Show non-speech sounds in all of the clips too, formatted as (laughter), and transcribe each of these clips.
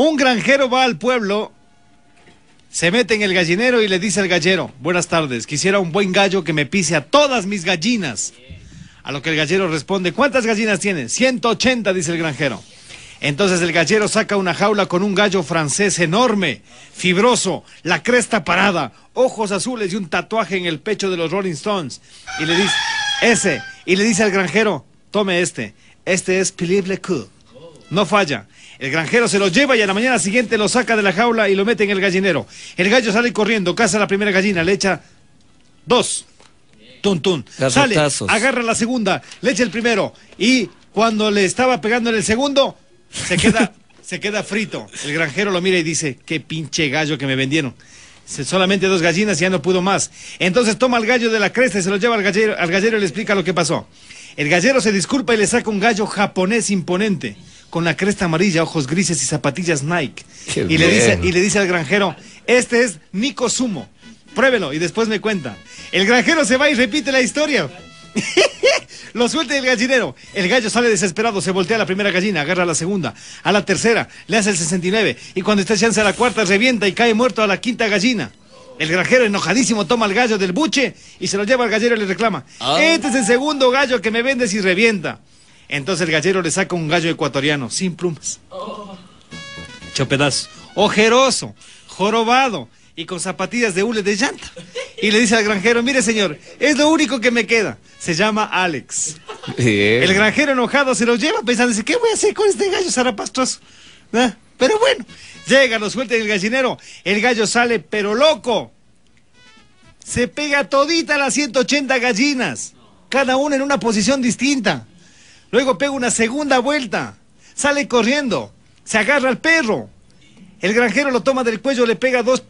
Un granjero va al pueblo, se mete en el gallinero y le dice al gallero, buenas tardes, quisiera un buen gallo que me pise a todas mis gallinas. A lo que el gallero responde, ¿cuántas gallinas tienes? 180, dice el granjero. Entonces el gallero saca una jaula con un gallo francés enorme, fibroso, la cresta parada, ojos azules y un tatuaje en el pecho de los Rolling Stones. Y le dice, ese, y le dice al granjero, tome este, este es Philippe Lecour. No falla. El granjero se lo lleva y a la mañana siguiente lo saca de la jaula y lo mete en el gallinero. El gallo sale corriendo, caza la primera gallina, le echa dos. Tun, tun. Sale, agarra la segunda, le echa el primero. Y cuando le estaba pegando en el segundo, se queda, (laughs) se queda frito. El granjero lo mira y dice, qué pinche gallo que me vendieron. Solamente dos gallinas y ya no pudo más. Entonces toma el gallo de la cresta y se lo lleva al gallero, al gallero y le explica lo que pasó. El gallero se disculpa y le saca un gallo japonés imponente, con la cresta amarilla, ojos grises y zapatillas Nike. y le, dice, y le dice al granjero, este es Nico Sumo, pruébelo y después me cuenta. El granjero se va y repite la historia. (laughs) Lo suelta el gallinero. El gallo sale desesperado, se voltea a la primera gallina, agarra a la segunda, a la tercera, le hace el 69 y cuando está chance a la cuarta revienta y cae muerto a la quinta gallina. El granjero enojadísimo toma el gallo del buche y se lo lleva al gallero y le reclama. Ah. Este es el segundo gallo que me vendes y revienta. Entonces el gallero le saca un gallo ecuatoriano, sin plumas. Chopedazo, ojeroso, jorobado y con zapatillas de hule de llanta. Y le dice al granjero, mire señor, es lo único que me queda. Se llama Alex. El granjero enojado se lo lleva pensando, ¿qué voy a hacer con este gallo zarapastroso? ¿Ah? Pero bueno, llega, lo suelta en el gallinero. El gallo sale, pero loco. Se pega todita las 180 gallinas, cada una en una posición distinta. Luego pega una segunda vuelta, sale corriendo, se agarra al perro. El granjero lo toma del cuello, le pega dos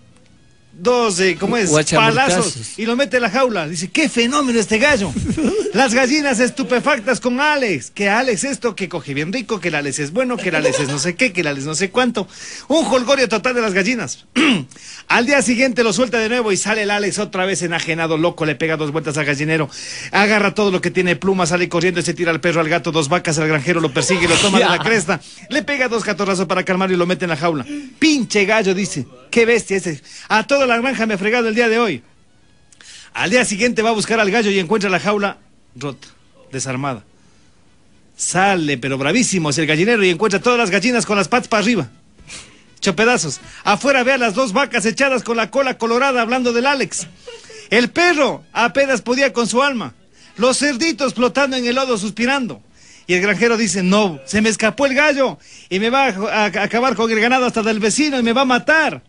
dos, eh, ¿cómo es? Palazos y lo mete en la jaula. Dice, qué fenómeno este gallo. (laughs) Las gallinas estupefactas con Alex. Que Alex esto, que coge bien rico, que el Alex es bueno, que el Alex es no sé qué, que el Alex no sé cuánto. Un holgorio total de las gallinas. (clears throat) al día siguiente lo suelta de nuevo y sale el Alex otra vez enajenado, loco, le pega dos vueltas al gallinero, agarra todo lo que tiene plumas, sale corriendo y se tira al perro, al gato, dos vacas, al granjero lo persigue, lo toma de la cresta, le pega dos catorrazos para calmarlo y lo mete en la jaula. Pinche gallo, dice. Qué bestia ese. A toda la granja me ha fregado el día de hoy. Al día siguiente va a buscar al gallo y encuentra la jaula rota, desarmada. Sale, pero bravísimo, es el gallinero y encuentra todas las gallinas con las patas para arriba. Hecho pedazos. Afuera ve a las dos vacas echadas con la cola colorada hablando del Alex. El perro apenas podía con su alma. Los cerditos flotando en el lodo suspirando. Y el granjero dice, no, se me escapó el gallo y me va a, acabar con el ganado hasta del vecino y me va a matar.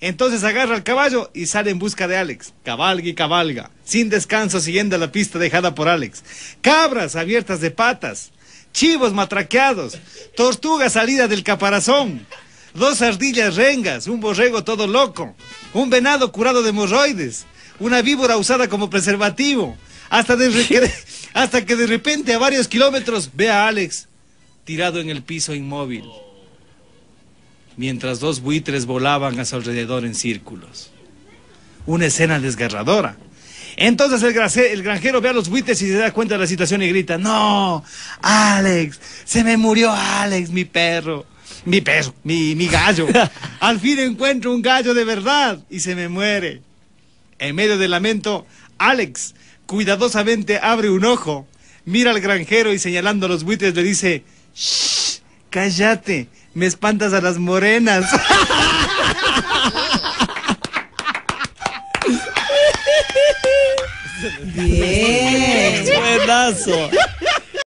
Entonces agarra el caballo y sale en busca de Alex. Cabalga y cabalga, sin descanso siguiendo la pista dejada por Alex. Cabras abiertas de patas, chivos matraqueados, tortuga salida del caparazón, dos ardillas rengas, un borrego todo loco, un venado curado de hemorroides, una víbora usada como preservativo, hasta, (laughs) hasta que de repente a varios kilómetros ve a Alex tirado en el piso inmóvil mientras dos buitres volaban a su alrededor en círculos. Una escena desgarradora. Entonces el, granjero ve a los buitres y se da cuenta de la situación y grita, no, Alex, se me murió Alex, mi perro, mi perro, mi, mi gallo. (laughs) Al fin encuentro un gallo de verdad y se me muere. En medio del lamento, Alex cuidadosamente abre un ojo, mira al granjero y señalando a los buitres le dice, shh, cállate, me espantas a las morenas. Bien. Buenazo.